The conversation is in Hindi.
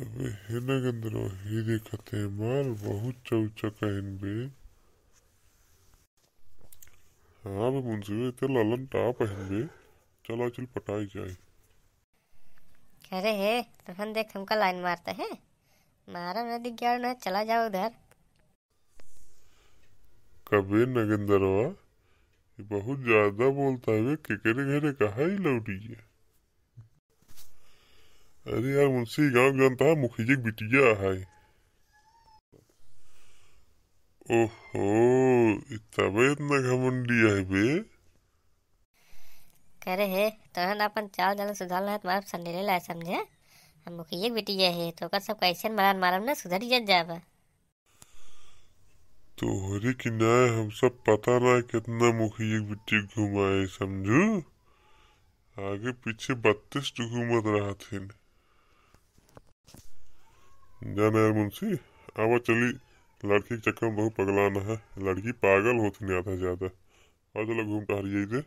अबे हे नगेंद्र हे देखते माल बहुत चौचा कहन बे हाँ बे मुंशी इतने ललन टा पहन बे चलो चल पटाई जाए। अरे हे रोहन देख हमका लाइन मारता है। मारा नदी गया ना चला जाओ उधर। कबे नगेंद्रवा? ये बहुत ज़्यादा बोलता है बे केकरे घरे कहा ही लौटी है? अरे यार मुंशी गाँव जानता है मुखिया की बिटिया है। ओहो तबे इतना घमंडी है बे। करे हे तोहन अपन चाल चलन सुधार है तुम्हारा संडेले लाए समझे। हम मुखिया बेटी है तो ओकर सब कैसे मारन मारम ना सुधर जत जाबा। तोहरे की नाय हम सब पता ना कितना मुखिया की बिट्टी घुमाए समझू? आगे पीछे बत्तीस घूमत रहा थे जाना यार मुंशी अब चली लड़की के चक्कर में बहुत पगलाना है। लड़की पागल होती नहीं आता ज़्यादा। और चलो घूम टहर दे